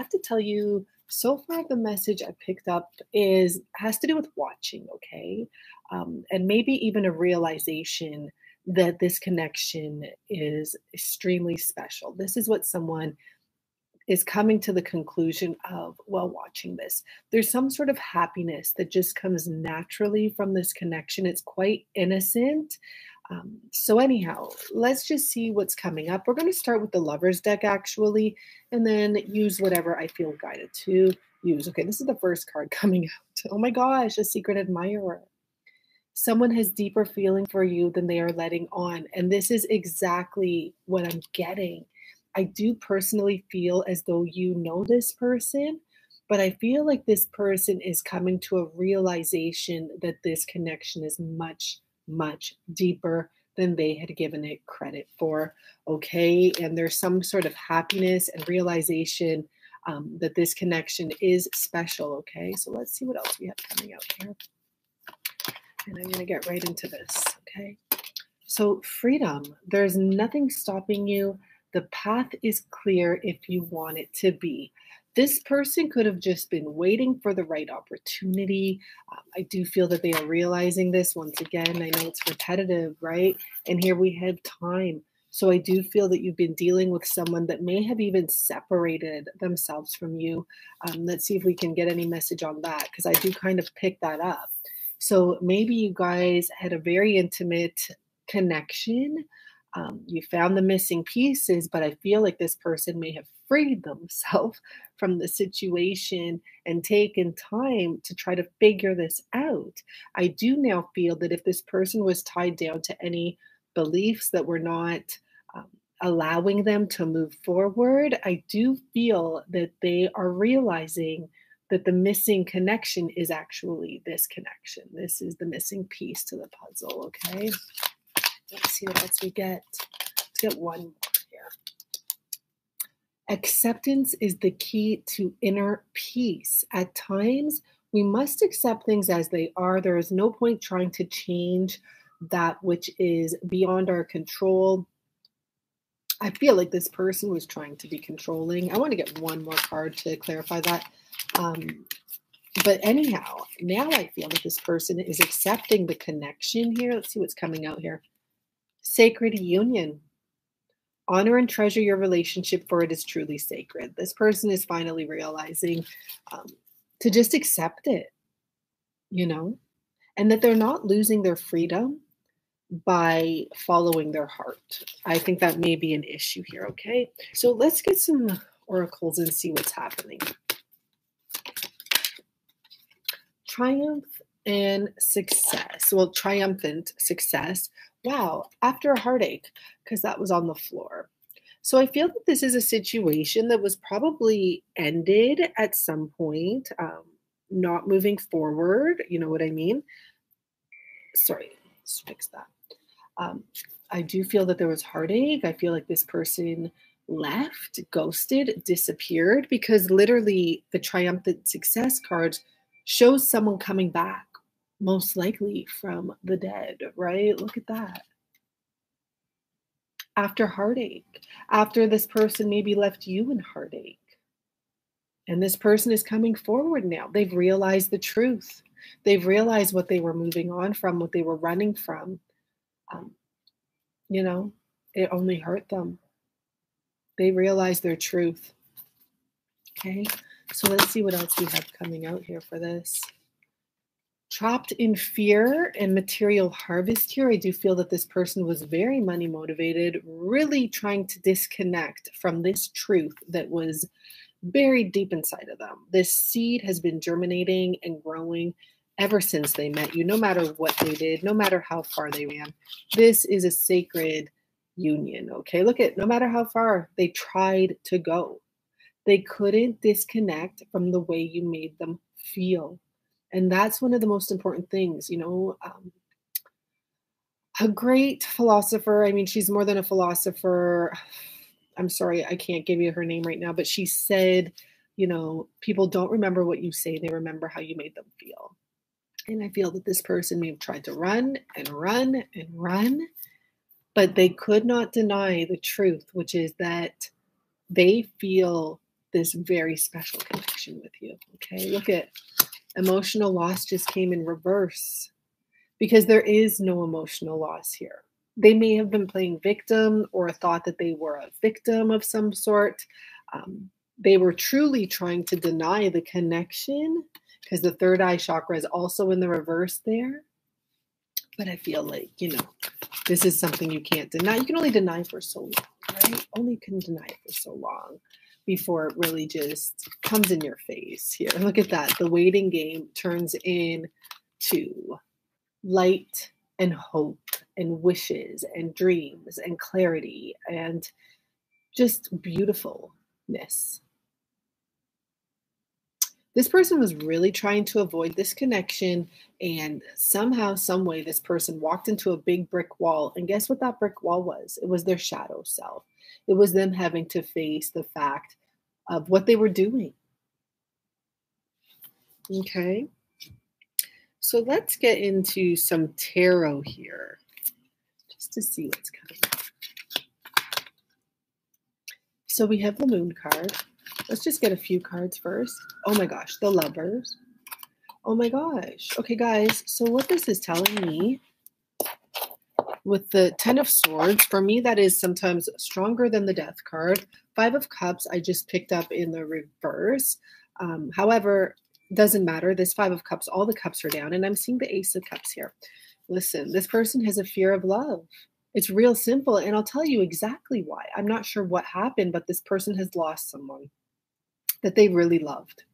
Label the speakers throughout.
Speaker 1: have to tell you, so far the message I picked up is has to do with watching, okay, um, and maybe even a realization that this connection is extremely special. This is what someone is coming to the conclusion of while watching this. There's some sort of happiness that just comes naturally from this connection. It's quite innocent. Um, so, anyhow, let's just see what's coming up. We're going to start with the Lover's deck actually, and then use whatever I feel guided to use. Okay, this is the first card coming out. Oh my gosh, a secret admirer. Someone has deeper feeling for you than they are letting on. And this is exactly what I'm getting I do personally feel as though you know this person, but I feel like this person is coming to a realization that this connection is much, much deeper than they had given it credit for. Okay. And there's some sort of happiness and realization um, that this connection is special. Okay. So let's see what else we have coming out here. And I'm going to get right into this. Okay. So, freedom. There's nothing stopping you the path is clear if you want it to be. This person could have just been waiting for the right opportunity. Um, I do feel that they are realizing this once again. I know it's repetitive, right? And here we have time. So I do feel that you've been dealing with someone that may have even separated themselves from you. Um, let's see if we can get any message on that because I do kind of pick that up. So maybe you guys had a very intimate connection um, you found the missing pieces, but I feel like this person may have freed themselves from the situation and taken time to try to figure this out. I do now feel that if this person was tied down to any beliefs that were not um, allowing them to move forward, I do feel that they are realizing that the missing connection is actually this connection. This is the missing piece to the puzzle, okay? Let's see what else we get. Let's get one. Acceptance is the key to inner peace. At times, we must accept things as they are. There is no point trying to change that which is beyond our control. I feel like this person was trying to be controlling. I want to get one more card to clarify that. Um, but anyhow, now I feel that this person is accepting the connection here. Let's see what's coming out here. Sacred union. Honor and treasure your relationship, for it is truly sacred. This person is finally realizing um, to just accept it, you know, and that they're not losing their freedom by following their heart. I think that may be an issue here, okay? So let's get some oracles and see what's happening. Triumph and success. Well, triumphant success wow, after a heartache, because that was on the floor. So I feel that this is a situation that was probably ended at some point, um, not moving forward. You know what I mean? Sorry, let's fix that. Um, I do feel that there was heartache. I feel like this person left, ghosted, disappeared because literally the triumphant success card shows someone coming back most likely from the dead, right? Look at that. After heartache, after this person maybe left you in heartache. And this person is coming forward now. They've realized the truth. They've realized what they were moving on from, what they were running from. Um, you know, it only hurt them. They realized their truth. Okay, so let's see what else we have coming out here for this trapped in fear and material harvest here. I do feel that this person was very money motivated, really trying to disconnect from this truth that was buried deep inside of them. This seed has been germinating and growing ever since they met you, no matter what they did, no matter how far they ran. This is a sacred union, okay? Look at no matter how far they tried to go, they couldn't disconnect from the way you made them feel and that's one of the most important things you know um, a great philosopher i mean she's more than a philosopher i'm sorry i can't give you her name right now but she said you know people don't remember what you say they remember how you made them feel and i feel that this person may have tried to run and run and run but they could not deny the truth which is that they feel this very special connection with you. Okay, look at emotional loss just came in reverse because there is no emotional loss here. They may have been playing victim or thought that they were a victim of some sort. Um, they were truly trying to deny the connection because the third eye chakra is also in the reverse there. But I feel like, you know, this is something you can't deny. You can only deny for so long, right? Only can deny for so long before it really just comes in your face here. Look at that. The waiting game turns into light and hope and wishes and dreams and clarity and just beautifulness. This person was really trying to avoid this connection, and somehow, some way, this person walked into a big brick wall. And guess what that brick wall was? It was their shadow self. It was them having to face the fact of what they were doing. Okay. So let's get into some tarot here just to see what's coming. So we have the moon card. Let's just get a few cards first. Oh my gosh, the lovers. Oh my gosh. Okay, guys. So what this is telling me with the Ten of Swords, for me, that is sometimes stronger than the Death card. Five of Cups, I just picked up in the reverse. Um, however, doesn't matter. This Five of Cups, all the cups are down, and I'm seeing the Ace of Cups here. Listen, this person has a fear of love. It's real simple, and I'll tell you exactly why. I'm not sure what happened, but this person has lost someone that they really loved.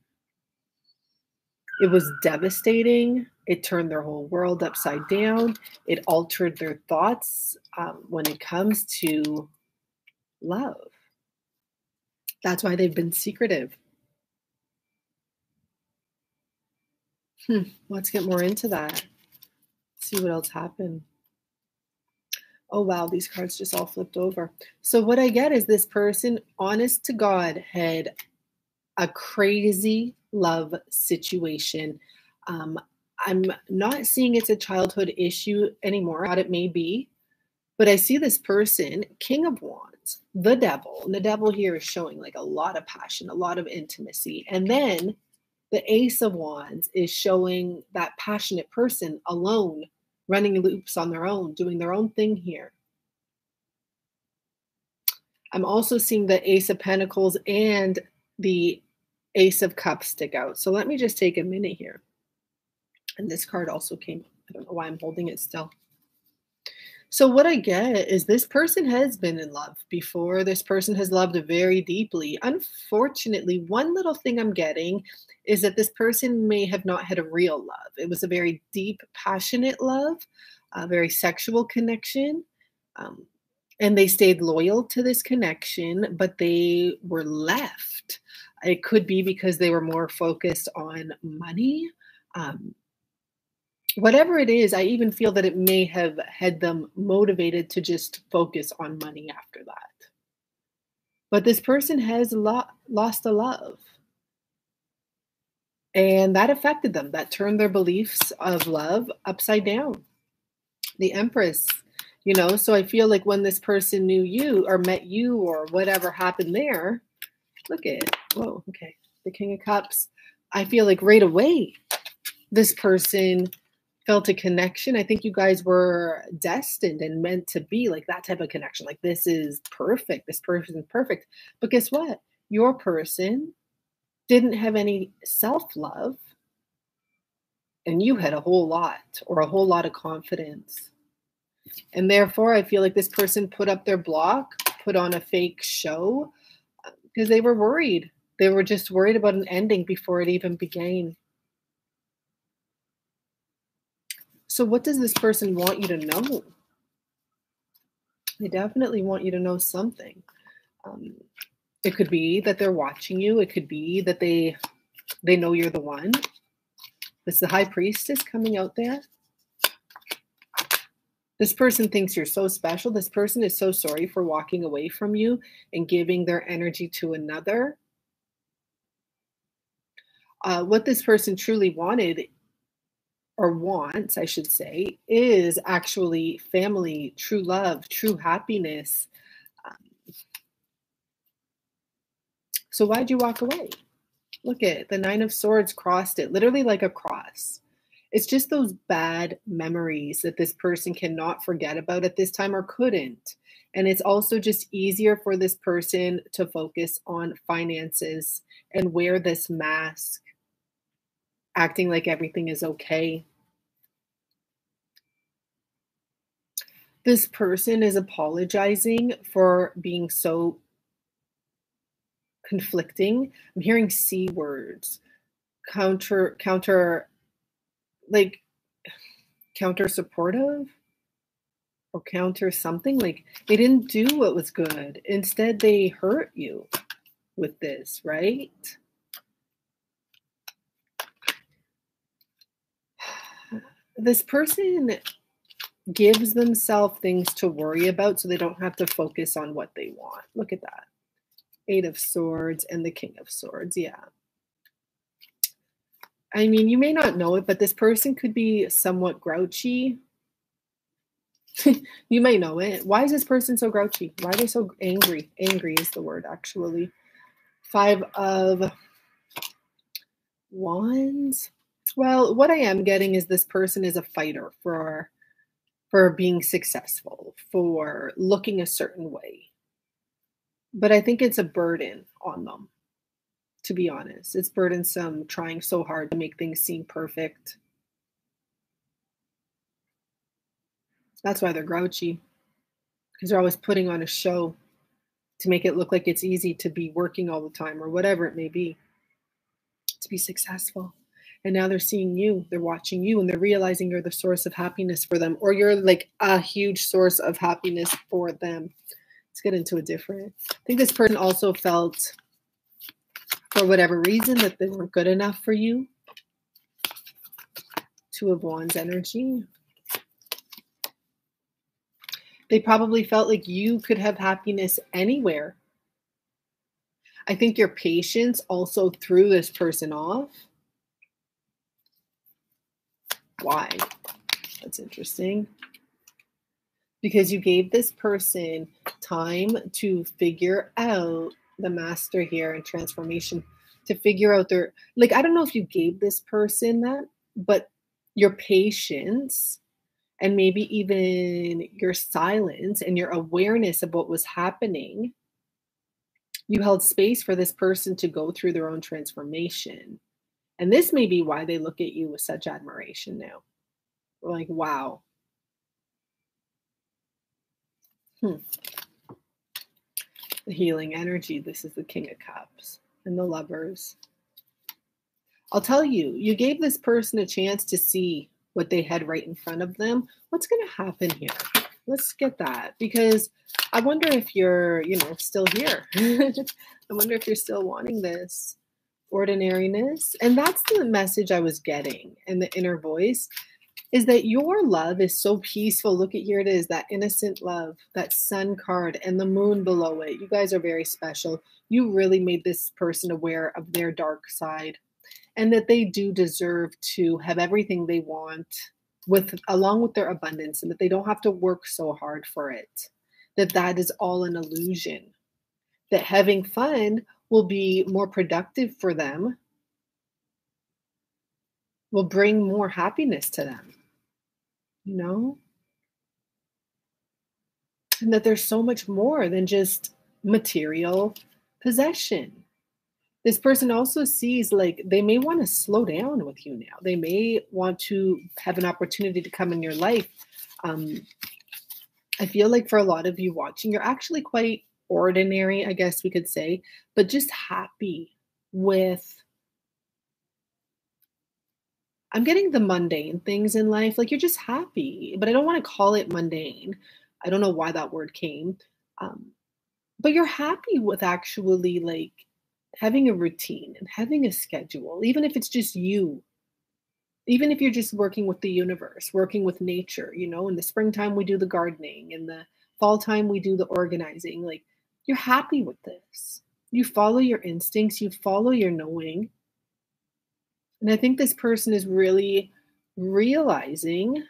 Speaker 1: It was devastating. It turned their whole world upside down. It altered their thoughts um, when it comes to love. That's why they've been secretive. Hmm, let's get more into that. See what else happened. Oh, wow, these cards just all flipped over. So, what I get is this person, honest to God, had a crazy love situation. Um, I'm not seeing it's a childhood issue anymore. Thought it may be, but I see this person, King of Wands, the devil. And the devil here is showing like a lot of passion, a lot of intimacy. And then the Ace of Wands is showing that passionate person alone, running loops on their own, doing their own thing here. I'm also seeing the Ace of Pentacles and the Ace of Cups stick out. So let me just take a minute here. And this card also came. I don't know why I'm holding it still. So what I get is this person has been in love before. This person has loved very deeply. Unfortunately, one little thing I'm getting is that this person may have not had a real love. It was a very deep, passionate love, a very sexual connection. Um, and they stayed loyal to this connection, but they were left it could be because they were more focused on money. Um, whatever it is, I even feel that it may have had them motivated to just focus on money after that. But this person has lo- lost a love. And that affected them. That turned their beliefs of love upside down. The Empress, you know, so I feel like when this person knew you or met you or whatever happened there, look at. Whoa, okay. The King of Cups. I feel like right away, this person felt a connection. I think you guys were destined and meant to be like that type of connection. Like, this is perfect. This person is perfect. But guess what? Your person didn't have any self love, and you had a whole lot or a whole lot of confidence. And therefore, I feel like this person put up their block, put on a fake show because they were worried. They were just worried about an ending before it even began. So, what does this person want you to know? They definitely want you to know something. Um, it could be that they're watching you. It could be that they they know you're the one. This the high priestess coming out there. This person thinks you're so special. This person is so sorry for walking away from you and giving their energy to another. Uh, what this person truly wanted, or wants, I should say, is actually family, true love, true happiness. Um, So why'd you walk away? Look at the Nine of Swords crossed it, literally like a cross. It's just those bad memories that this person cannot forget about at this time or couldn't. And it's also just easier for this person to focus on finances and wear this mask, acting like everything is okay. This person is apologizing for being so conflicting. I'm hearing C words, counter, counter, like counter supportive or counter something. Like they didn't do what was good. Instead, they hurt you with this, right? This person gives themselves things to worry about so they don't have to focus on what they want. Look at that. Eight of Swords and the King of Swords. Yeah. I mean, you may not know it, but this person could be somewhat grouchy. you may know it. Why is this person so grouchy? Why are they so angry? Angry is the word, actually. Five of Wands. Well, what I am getting is this person is a fighter for for being successful, for looking a certain way. But I think it's a burden on them, to be honest. It's burdensome trying so hard to make things seem perfect. That's why they're grouchy, because they're always putting on a show to make it look like it's easy to be working all the time or whatever it may be to be successful and now they're seeing you they're watching you and they're realizing you're the source of happiness for them or you're like a huge source of happiness for them. Let's get into a different i think this person also felt for whatever reason that they weren't good enough for you two of wands energy. They probably felt like you could have happiness anywhere. I think your patience also threw this person off why? That's interesting. Because you gave this person time to figure out the master here and transformation to figure out their like I don't know if you gave this person that, but your patience and maybe even your silence and your awareness of what was happening you held space for this person to go through their own transformation and this may be why they look at you with such admiration now. We're like, wow. Hmm. The healing energy. This is the King of Cups and the lovers. I'll tell you, you gave this person a chance to see what they had right in front of them. What's going to happen here? Let's get that because I wonder if you're, you know, still here. I wonder if you're still wanting this ordinariness. And that's the message I was getting in the inner voice is that your love is so peaceful. Look at here it is that innocent love, that sun card, and the moon below it. You guys are very special. You really made this person aware of their dark side and that they do deserve to have everything they want with along with their abundance and that they don't have to work so hard for it that that is all an illusion that having fun will be more productive for them, will bring more happiness to them. You know? And that there's so much more than just material possession. This person also sees like they may want to slow down with you now. They may want to have an opportunity to come in your life. Um, I feel like for a lot of you watching, you're actually quite ordinary, I guess we could say, but just happy with. I'm getting the mundane things in life. Like you're just happy, but I don't want to call it mundane. I don't know why that word came. Um, but you're happy with actually like having a routine and having a schedule, even if it's just you. Even if you're just working with the universe, working with nature, you know, in the springtime we do the gardening, in the fall time we do the organizing. Like you're happy with this. You follow your instincts, you follow your knowing. And I think this person is really realizing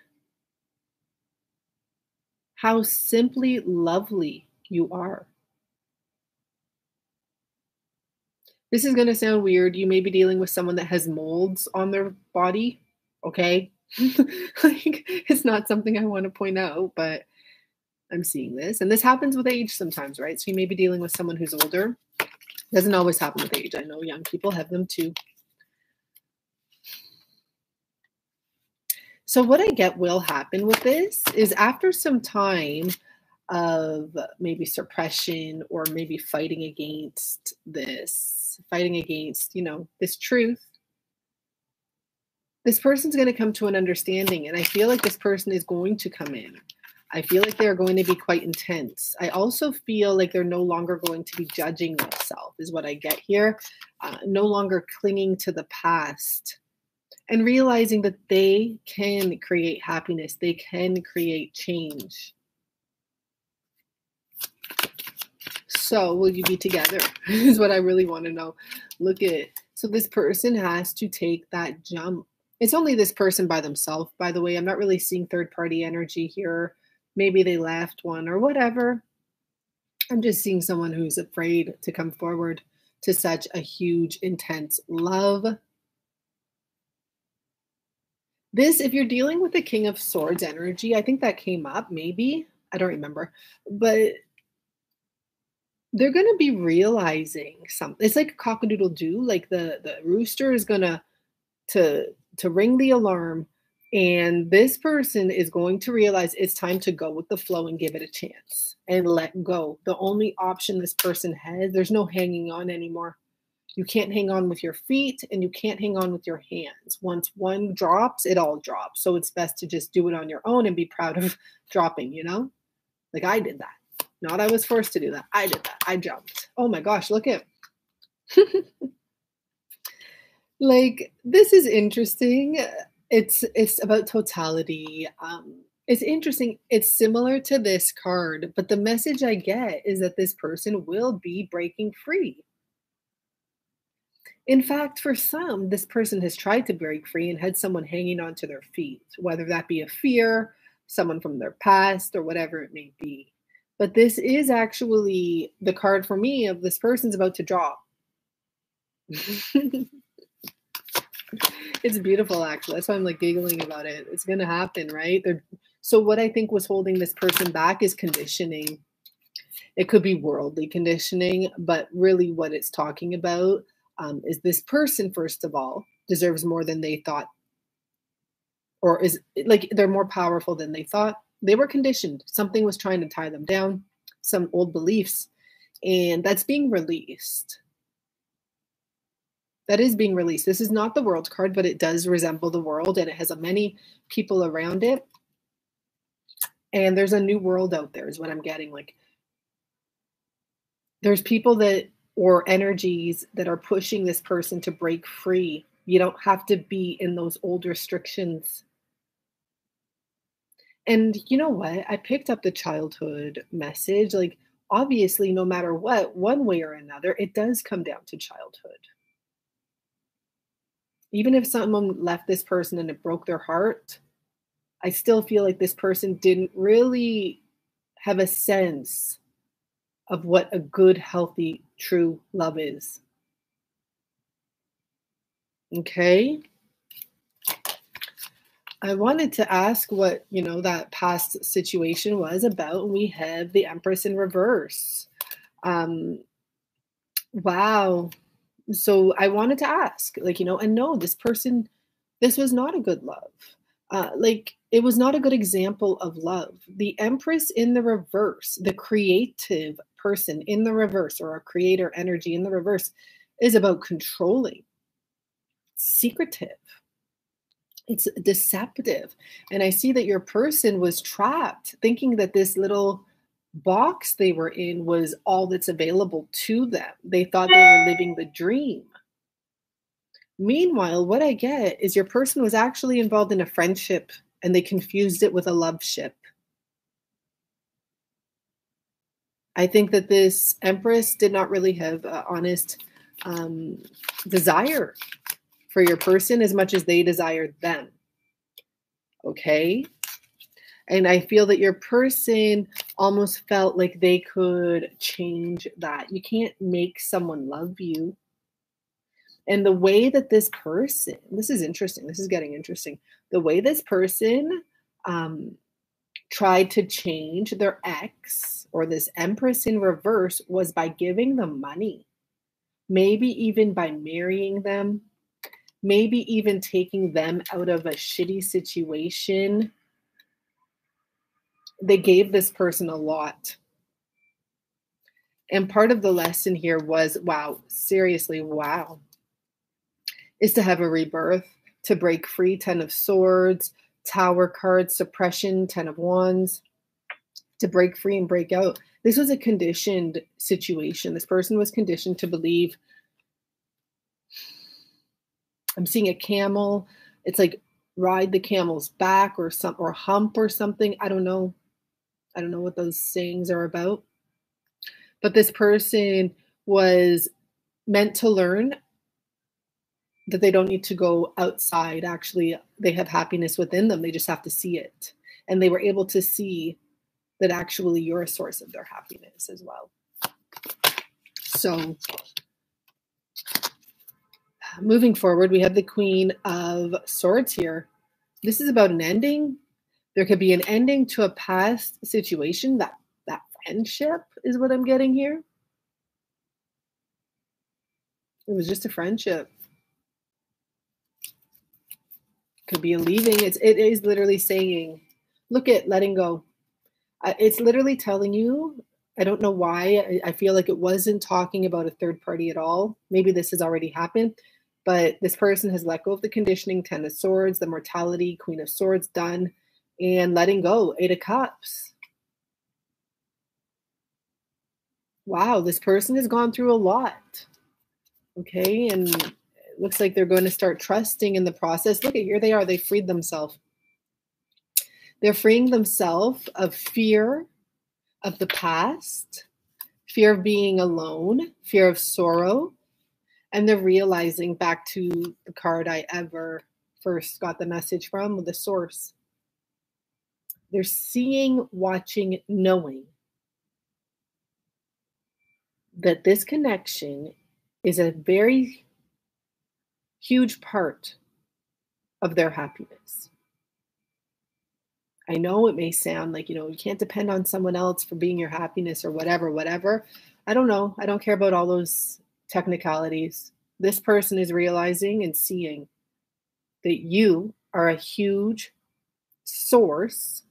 Speaker 1: how simply lovely you are. This is going to sound weird. You may be dealing with someone that has molds on their body. Okay. like, it's not something I want to point out, but I'm seeing this. And this happens with age sometimes, right? So you may be dealing with someone who's older. Doesn't always happen with age. I know young people have them too. So, what I get will happen with this is after some time of maybe suppression or maybe fighting against this, fighting against, you know, this truth, this person's going to come to an understanding. And I feel like this person is going to come in. I feel like they're going to be quite intense. I also feel like they're no longer going to be judging themselves, is what I get here. Uh, no longer clinging to the past and realizing that they can create happiness, they can create change. So, will you be together? is what I really want to know. Look at it. so this person has to take that jump. It's only this person by themselves, by the way. I'm not really seeing third party energy here. Maybe they left one or whatever. I'm just seeing someone who's afraid to come forward to such a huge, intense love this, if you're dealing with the King of Swords energy, I think that came up, maybe. I don't remember. But they're going to be realizing something. It's like a cockadoodle doo. Like the, the rooster is going to to to ring the alarm and this person is going to realize it's time to go with the flow and give it a chance and let go. The only option this person has, there's no hanging on anymore. You can't hang on with your feet and you can't hang on with your hands. Once one drops, it all drops. So it's best to just do it on your own and be proud of dropping, you know? Like I did that. Not I was forced to do that. I did that. I jumped. Oh my gosh, look at like this is interesting. It's it's about totality. Um it's interesting. It's similar to this card, but the message I get is that this person will be breaking free in fact, for some, this person has tried to break free and had someone hanging onto their feet, whether that be a fear, someone from their past, or whatever it may be. But this is actually the card for me of this person's about to drop. it's beautiful, actually. That's why I'm like giggling about it. It's to happen, right? They're, so, what I think was holding this person back is conditioning. It could be worldly conditioning, but really what it's talking about um, is this person first of all deserves more than they thought or is like they're more powerful than they thought they were conditioned something was trying to tie them down some old beliefs and that's being released that is being released this is not the world card but it does resemble the world and it has a many people around it and there's a new world out there is what i'm getting like there's people that or energies that are pushing this person to break free. You don't have to be in those old restrictions. And you know what? I picked up the childhood message. Like, obviously, no matter what, one way or another, it does come down to childhood. Even if someone left this person and it broke their heart, I still feel like this person didn't really have a sense of what a good, healthy, true love is. Okay. I wanted to ask what, you know, that past situation was about. And we have the Empress in reverse. Um, wow. So I wanted to ask, like, you know, and no, this person, this was not a good love. Uh, like, it was not a good example of love. The Empress in the reverse, the creative person in the reverse or a creator energy in the reverse is about controlling, secretive, it's deceptive. And I see that your person was trapped thinking that this little box they were in was all that's available to them. They thought they were living the dream. Meanwhile, what I get is your person was actually involved in a friendship and they confused it with a love ship. I think that this empress did not really have an honest um, desire for your person as much as they desired them. Okay. And I feel that your person almost felt like they could change that. You can't make someone love you. And the way that this person, this is interesting, this is getting interesting. The way this person um, tried to change their ex or this empress in reverse was by giving them money, maybe even by marrying them, maybe even taking them out of a shitty situation. They gave this person a lot. And part of the lesson here was wow, seriously, wow, is to have a rebirth, to break free, Ten of Swords, Tower card, Suppression, Ten of Wands, to break free and break out. This was a conditioned situation. This person was conditioned to believe. I'm seeing a camel. It's like ride the camel's back or some or hump or something. I don't know. I don't know what those sayings are about. But this person was meant to learn that they don't need to go outside. Actually, they have happiness within them. They just have to see it. And they were able to see that actually you're a source of their happiness as well. So, moving forward, we have the Queen of Swords here. This is about an ending. There could be an ending to a past situation. That that friendship is what I'm getting here. It was just a friendship could be a leaving. It's it is literally saying, look at letting go. It's literally telling you. I don't know why. I feel like it wasn't talking about a third party at all. Maybe this has already happened, but this person has let go of the conditioning, Ten of Swords, the mortality, Queen of Swords, done, and letting go, Eight of Cups. Wow, this person has gone through a lot. Okay, and it looks like they're going to start trusting in the process. Look at here they are. They freed themselves. They're freeing themselves of fear of the past, fear of being alone, fear of sorrow, and they're realizing back to the card I ever first got the message from, the source. They're seeing, watching, knowing that this connection is a very huge part of their happiness. I know it may sound like, you know, you can't depend on someone else for being your happiness or whatever, whatever. I don't know. I don't care about all those technicalities. This person is realizing and seeing that you are a huge source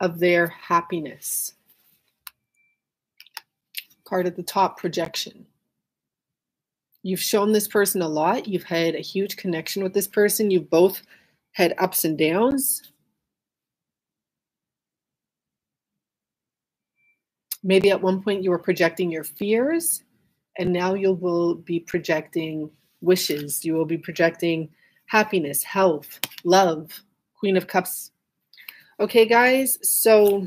Speaker 1: of their happiness. Card at the top projection you've shown this person a lot. You've had a huge connection with this person. You've both had ups and downs. Maybe at one point you were projecting your fears, and now you will be projecting wishes. You will be projecting happiness, health, love, Queen of Cups. Okay, guys, so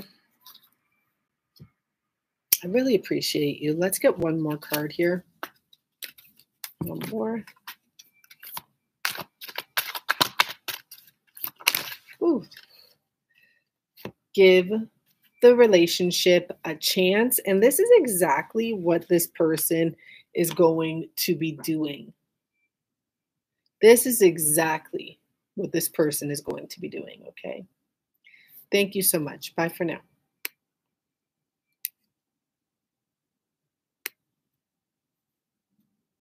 Speaker 1: I really appreciate you. Let's get one more card here. One more. Ooh. Give the relationship a chance. And this is exactly what this person is going to be doing. This is exactly what this person is going to be doing. Okay. Thank you so much. Bye for now.